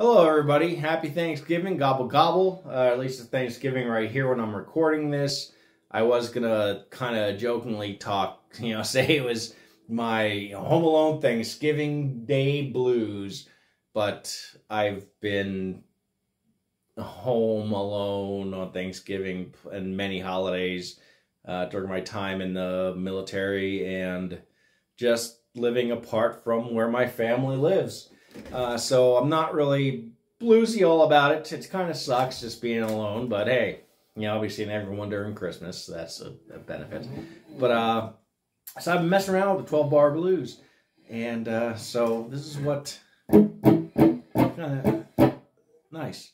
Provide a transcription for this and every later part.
Hello, everybody. Happy Thanksgiving. Gobble, gobble. Uh, at least it's Thanksgiving right here when I'm recording this. I was going to kind of jokingly talk, you know, say it was my Home Alone Thanksgiving Day blues, but I've been home alone on Thanksgiving and many holidays uh, during my time in the military and just living apart from where my family lives. Uh, so I'm not really bluesy all about it. It kind of sucks just being alone, but hey, you know, I'll be seeing everyone during Christmas. So that's a, a, benefit. But uh, so I've been messing around with the 12 bar blues. And uh, so this is what kind of nice.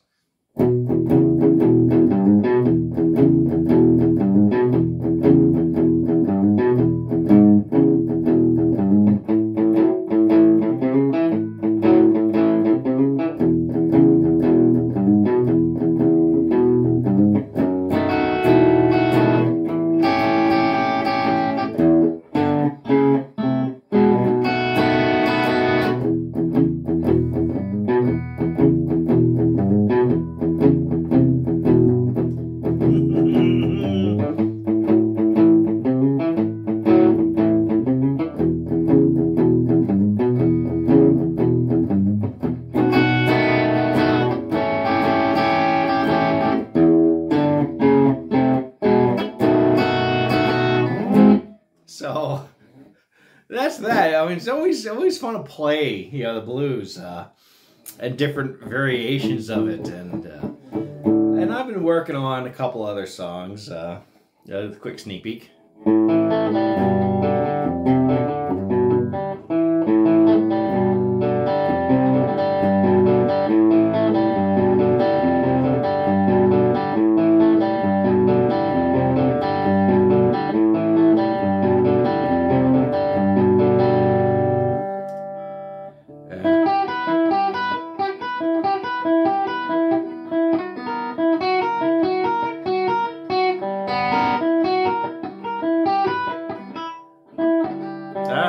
So that's that. I mean, it's always always fun to play, you know, the blues uh, and different variations of it, and uh, and I've been working on a couple other songs. Uh, a quick sneak peek. Ah,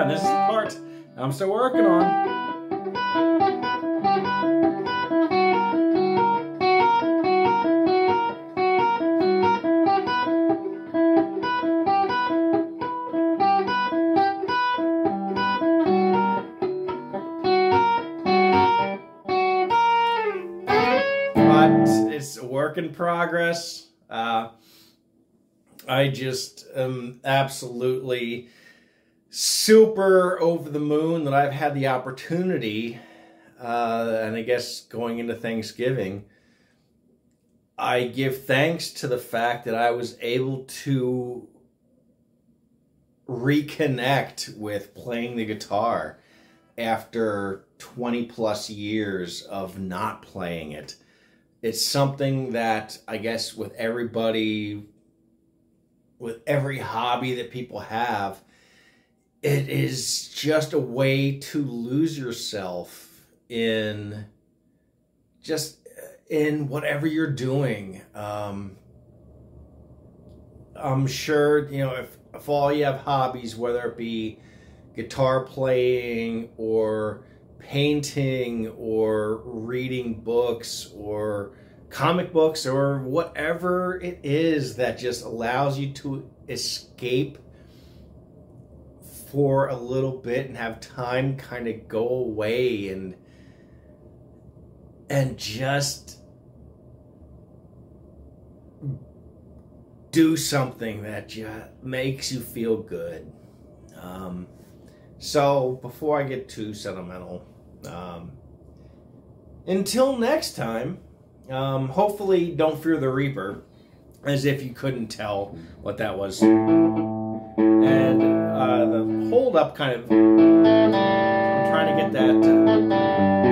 this is the part I'm still working on. Work in progress. Uh, I just am absolutely super over the moon that I've had the opportunity, uh, and I guess going into Thanksgiving, I give thanks to the fact that I was able to reconnect with playing the guitar after 20 plus years of not playing it. It's something that I guess with everybody, with every hobby that people have, it is just a way to lose yourself in just in whatever you're doing. Um, I'm sure, you know, if, if all you have hobbies, whether it be guitar playing or painting or reading books or comic books or whatever it is that just allows you to escape for a little bit and have time kind of go away and and just do something that just makes you feel good. Um, so before I get too sentimental, um, until next time, um, hopefully don't fear the Reaper, as if you couldn't tell what that was. And uh, the hold up kind of, I'm trying to get that. Uh,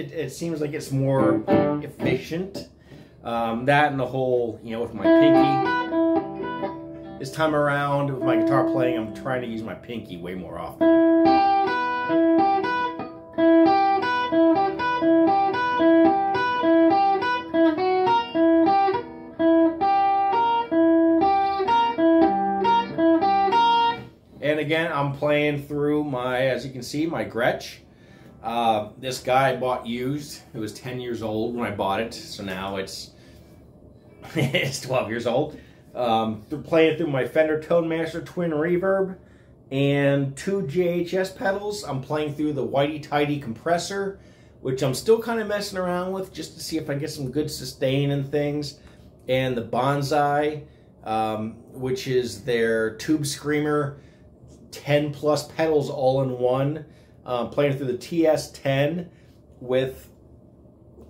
it, it seems like it's more efficient Um, that and the whole, you know, with my pinky. This time around, with my guitar playing, I'm trying to use my pinky way more often. And again, I'm playing through my, as you can see, my Gretsch. Uh, this guy I bought used. It was 10 years old when I bought it, so now it's it's 12 years old. Um, playing through my Fender Tone Master Twin Reverb and two JHS pedals. I'm playing through the Whitey Tighty compressor, which I'm still kind of messing around with just to see if I get some good sustain and things. And the Bonsai, um, which is their Tube Screamer 10 plus pedals all in one. Uh, playing through the TS10 with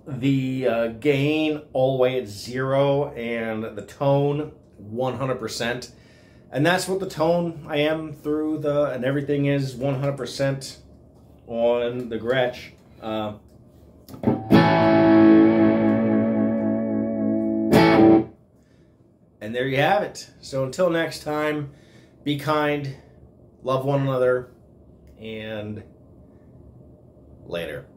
the uh, gain all the way at zero and the tone 100%. And that's what the tone I am through the, and everything is 100% on the Gretsch. Uh, and there you have it. So until next time, be kind, love one another, and later.